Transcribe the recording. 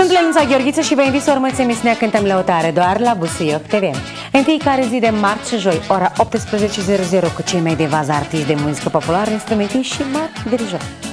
Sunt Lenuța Gheorghiță și vă invit să urmăriți emisiunea Cântăm Lăutare doar la Busuioc TV. În fiecare zi de marți și joi, ora 18.00 cu cei mai de vază artiști de muzică populară, instrumentiști și mari dirijori.